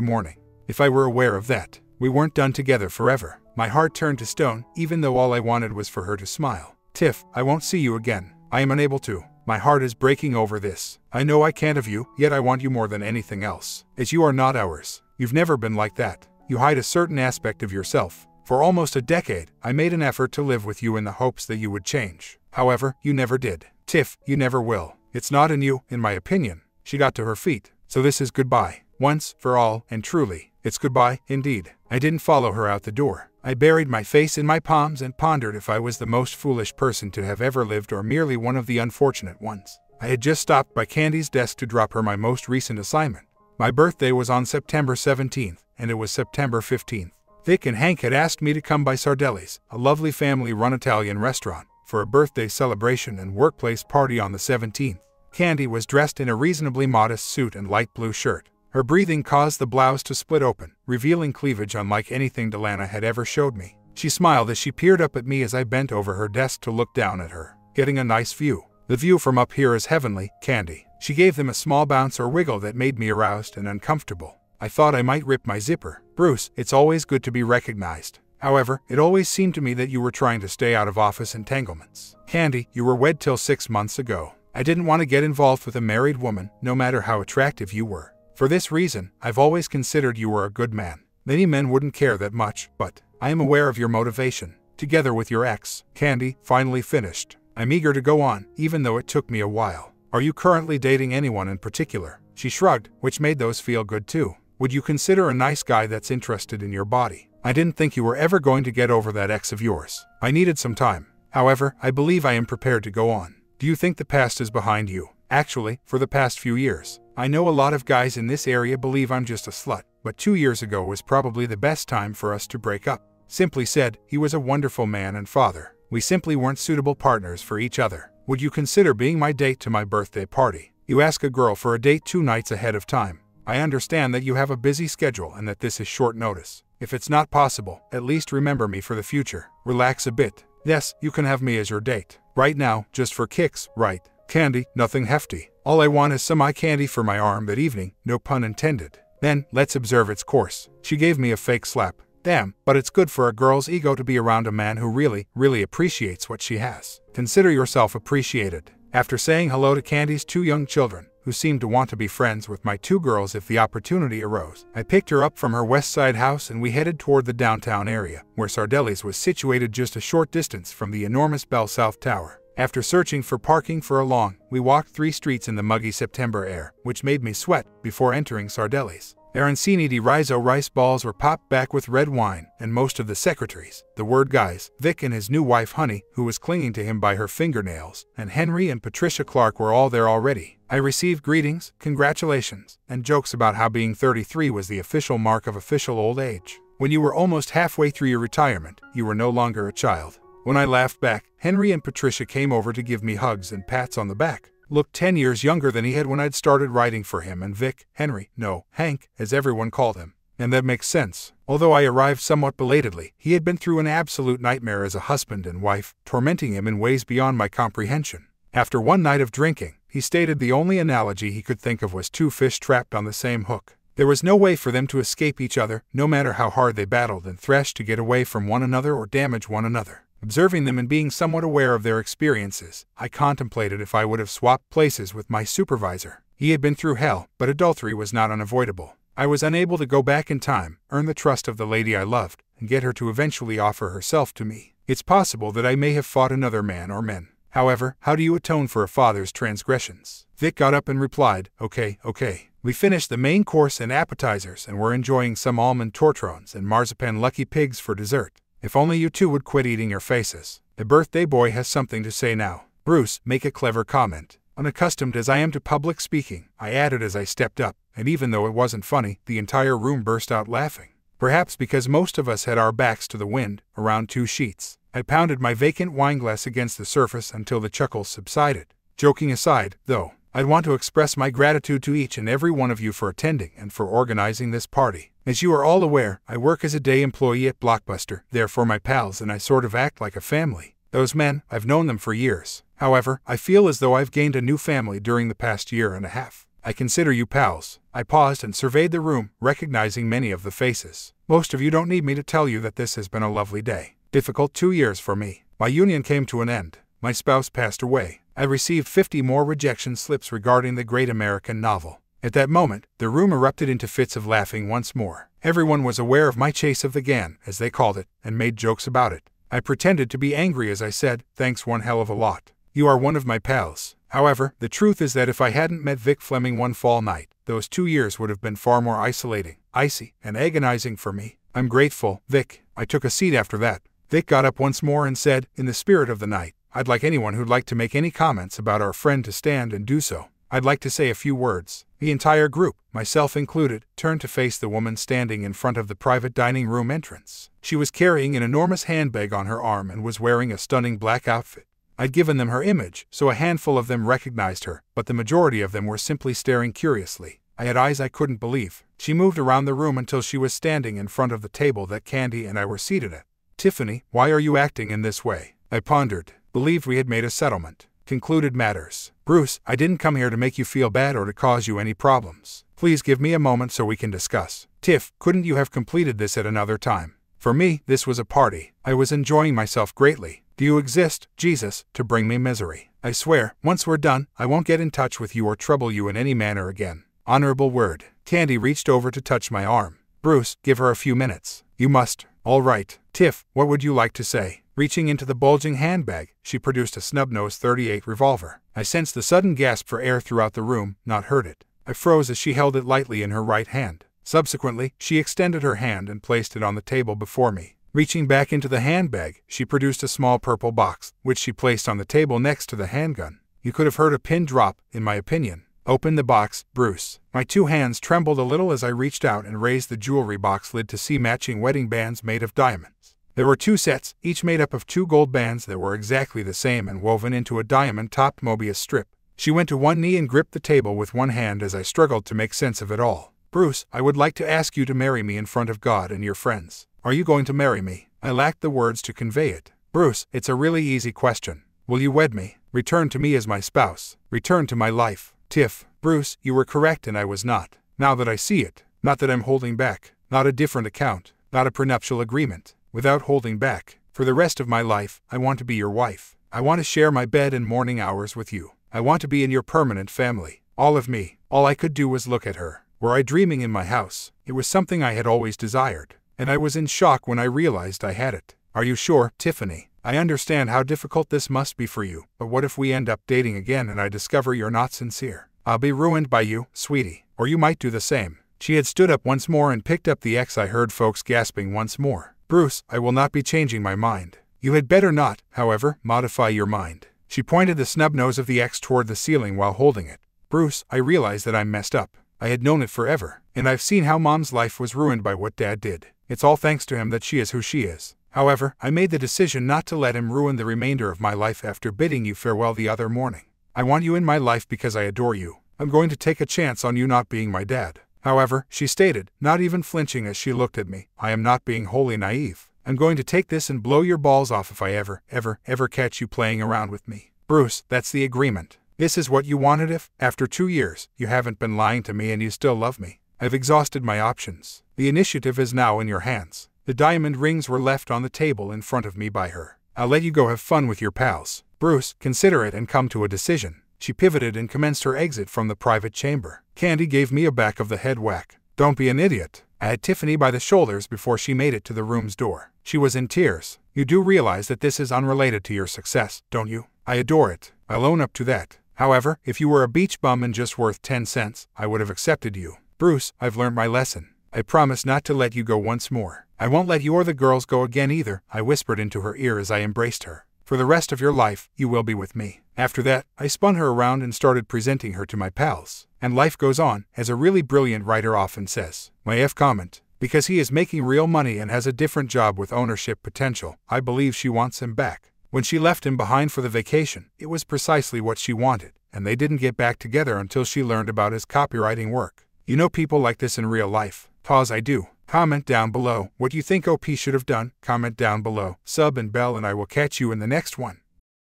morning. If I were aware of that, we weren't done together forever. My heart turned to stone, even though all I wanted was for her to smile. Tiff, I won't see you again. I am unable to. My heart is breaking over this. I know I can't have you, yet I want you more than anything else. As you are not ours. You've never been like that. You hide a certain aspect of yourself. For almost a decade, I made an effort to live with you in the hopes that you would change. However, you never did. Tiff, you never will. It's not in you, in my opinion. She got to her feet. So this is goodbye. Once, for all, and truly. It's goodbye, indeed. I didn't follow her out the door. I buried my face in my palms and pondered if I was the most foolish person to have ever lived or merely one of the unfortunate ones. I had just stopped by Candy's desk to drop her my most recent assignment. My birthday was on September 17th, and it was September 15th. Vic and Hank had asked me to come by Sardelli's, a lovely family-run Italian restaurant, for a birthday celebration and workplace party on the 17th. Candy was dressed in a reasonably modest suit and light blue shirt. Her breathing caused the blouse to split open, revealing cleavage unlike anything Delana had ever showed me. She smiled as she peered up at me as I bent over her desk to look down at her, getting a nice view. The view from up here is heavenly, Candy. She gave them a small bounce or wiggle that made me aroused and uncomfortable. I thought I might rip my zipper. Bruce, it's always good to be recognized. However, it always seemed to me that you were trying to stay out of office entanglements. Candy, you were wed till six months ago. I didn't want to get involved with a married woman, no matter how attractive you were. For this reason, I've always considered you were a good man. Many men wouldn't care that much, but I am aware of your motivation. Together with your ex, Candy, finally finished. I'm eager to go on, even though it took me a while. Are you currently dating anyone in particular? She shrugged, which made those feel good too. Would you consider a nice guy that's interested in your body? I didn't think you were ever going to get over that ex of yours. I needed some time. However, I believe I am prepared to go on. Do you think the past is behind you? Actually, for the past few years, I know a lot of guys in this area believe I'm just a slut, but two years ago was probably the best time for us to break up. Simply said, he was a wonderful man and father. We simply weren't suitable partners for each other. Would you consider being my date to my birthday party? You ask a girl for a date two nights ahead of time. I understand that you have a busy schedule and that this is short notice. If it's not possible, at least remember me for the future. Relax a bit. Yes, you can have me as your date. Right now, just for kicks, right? Candy, nothing hefty. All I want is some eye candy for my arm that evening, no pun intended. Then, let's observe its course. She gave me a fake slap. Damn, but it's good for a girl's ego to be around a man who really, really appreciates what she has. Consider yourself appreciated. After saying hello to Candy's two young children, who seemed to want to be friends with my two girls if the opportunity arose, I picked her up from her west side house and we headed toward the downtown area, where Sardelli's was situated just a short distance from the enormous Bell South Tower. After searching for parking for a long, we walked three streets in the muggy September air, which made me sweat, before entering Sardelli's. Arancini di Riso rice balls were popped back with red wine, and most of the secretaries, the word guys, Vic and his new wife Honey, who was clinging to him by her fingernails, and Henry and Patricia Clark were all there already. I received greetings, congratulations, and jokes about how being 33 was the official mark of official old age. When you were almost halfway through your retirement, you were no longer a child. When I laughed back, Henry and Patricia came over to give me hugs and pats on the back. Looked 10 years younger than he had when I'd started writing for him and Vic, Henry, no, Hank, as everyone called him. And that makes sense. Although I arrived somewhat belatedly, he had been through an absolute nightmare as a husband and wife, tormenting him in ways beyond my comprehension. After one night of drinking, he stated the only analogy he could think of was two fish trapped on the same hook. There was no way for them to escape each other, no matter how hard they battled and threshed to get away from one another or damage one another. Observing them and being somewhat aware of their experiences, I contemplated if I would have swapped places with my supervisor. He had been through hell, but adultery was not unavoidable. I was unable to go back in time, earn the trust of the lady I loved, and get her to eventually offer herself to me. It's possible that I may have fought another man or men. However, how do you atone for a father's transgressions? Vic got up and replied, Okay, okay. We finished the main course and appetizers and were enjoying some almond tortrons and marzipan lucky pigs for dessert. If only you two would quit eating your faces. The birthday boy has something to say now. Bruce, make a clever comment. Unaccustomed as I am to public speaking, I added as I stepped up, and even though it wasn't funny, the entire room burst out laughing. Perhaps because most of us had our backs to the wind, around two sheets. I pounded my vacant wineglass against the surface until the chuckles subsided. Joking aside, though, I'd want to express my gratitude to each and every one of you for attending and for organizing this party. As you are all aware, I work as a day employee at Blockbuster, therefore my pals and I sort of act like a family. Those men, I've known them for years. However, I feel as though I've gained a new family during the past year and a half. I consider you pals. I paused and surveyed the room, recognizing many of the faces. Most of you don't need me to tell you that this has been a lovely day. Difficult two years for me. My union came to an end. My spouse passed away. I received 50 more rejection slips regarding the great American novel. At that moment, the room erupted into fits of laughing once more. Everyone was aware of my chase of the GAN, as they called it, and made jokes about it. I pretended to be angry as I said, Thanks one hell of a lot. You are one of my pals. However, the truth is that if I hadn't met Vic Fleming one fall night, those two years would have been far more isolating, icy, and agonizing for me. I'm grateful, Vic. I took a seat after that. Vic got up once more and said, in the spirit of the night, I'd like anyone who'd like to make any comments about our friend to stand and do so. I'd like to say a few words. The entire group, myself included, turned to face the woman standing in front of the private dining room entrance. She was carrying an enormous handbag on her arm and was wearing a stunning black outfit. I'd given them her image, so a handful of them recognized her, but the majority of them were simply staring curiously. I had eyes I couldn't believe. She moved around the room until she was standing in front of the table that Candy and I were seated at. Tiffany, why are you acting in this way? I pondered. Believed we had made a settlement. Concluded matters. Bruce, I didn't come here to make you feel bad or to cause you any problems. Please give me a moment so we can discuss. Tiff, couldn't you have completed this at another time? For me, this was a party. I was enjoying myself greatly. Do you exist, Jesus, to bring me misery? I swear, once we're done, I won't get in touch with you or trouble you in any manner again. Honorable word. Candy reached over to touch my arm. Bruce, give her a few minutes. You must. All right. Tiff, what would you like to say? Reaching into the bulging handbag, she produced a snub-nosed 38 revolver. I sensed the sudden gasp for air throughout the room, not heard it. I froze as she held it lightly in her right hand. Subsequently, she extended her hand and placed it on the table before me. Reaching back into the handbag, she produced a small purple box, which she placed on the table next to the handgun. You could have heard a pin drop, in my opinion. Open the box, Bruce. My two hands trembled a little as I reached out and raised the jewelry box lid to see matching wedding bands made of diamonds. There were two sets, each made up of two gold bands that were exactly the same and woven into a diamond-topped Mobius strip. She went to one knee and gripped the table with one hand as I struggled to make sense of it all. Bruce, I would like to ask you to marry me in front of God and your friends. Are you going to marry me? I lacked the words to convey it. Bruce, it's a really easy question. Will you wed me? Return to me as my spouse. Return to my life. Tiff, Bruce, you were correct and I was not. Now that I see it, not that I'm holding back, not a different account, not a prenuptial agreement, without holding back. For the rest of my life, I want to be your wife. I want to share my bed and morning hours with you. I want to be in your permanent family. All of me. All I could do was look at her. Were I dreaming in my house? It was something I had always desired and I was in shock when I realized I had it. Are you sure, Tiffany? I understand how difficult this must be for you, but what if we end up dating again and I discover you're not sincere? I'll be ruined by you, sweetie, or you might do the same. She had stood up once more and picked up the X. I heard folks gasping once more. Bruce, I will not be changing my mind. You had better not, however, modify your mind. She pointed the snub nose of the X toward the ceiling while holding it. Bruce, I realize that I'm messed up. I had known it forever, and I've seen how mom's life was ruined by what dad did. It's all thanks to him that she is who she is. However, I made the decision not to let him ruin the remainder of my life after bidding you farewell the other morning. I want you in my life because I adore you. I'm going to take a chance on you not being my dad. However, she stated, not even flinching as she looked at me, I am not being wholly naive. I'm going to take this and blow your balls off if I ever, ever, ever catch you playing around with me. Bruce, that's the agreement. This is what you wanted if, after two years, you haven't been lying to me and you still love me. I've exhausted my options. The initiative is now in your hands. The diamond rings were left on the table in front of me by her. I'll let you go have fun with your pals. Bruce, consider it and come to a decision. She pivoted and commenced her exit from the private chamber. Candy gave me a back of the head whack. Don't be an idiot. I had Tiffany by the shoulders before she made it to the room's door. She was in tears. You do realize that this is unrelated to your success, don't you? I adore it. I'll own up to that. However, if you were a beach bum and just worth 10 cents, I would have accepted you. Bruce, I've learned my lesson. I promise not to let you go once more. I won't let you or the girls go again either, I whispered into her ear as I embraced her. For the rest of your life, you will be with me. After that, I spun her around and started presenting her to my pals. And life goes on, as a really brilliant writer often says. My F comment. Because he is making real money and has a different job with ownership potential, I believe she wants him back. When she left him behind for the vacation, it was precisely what she wanted, and they didn't get back together until she learned about his copywriting work. You know people like this in real life. Pause I do. Comment down below what you think OP should have done. Comment down below. Sub and bell and I will catch you in the next one.